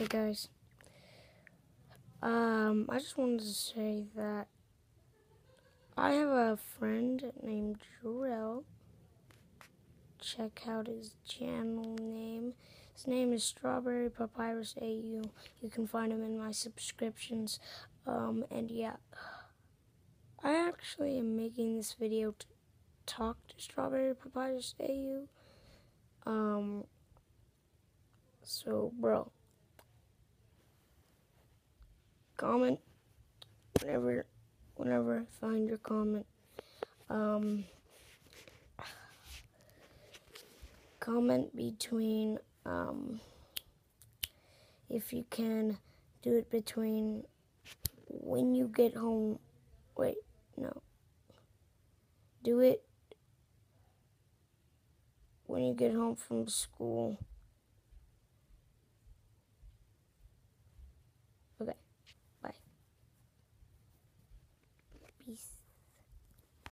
Hey guys. Um, I just wanted to say that I have a friend named Jarrell. Check out his channel name. His name is Strawberry Papyrus AU. You can find him in my subscriptions. Um, and yeah, I actually am making this video to talk to Strawberry Papyrus AU. Um, so, bro, comment whenever, whenever I find your comment. Um, comment between, um, if you can, do it between when you get home. Wait, no. Do it when you get home from school. Peace.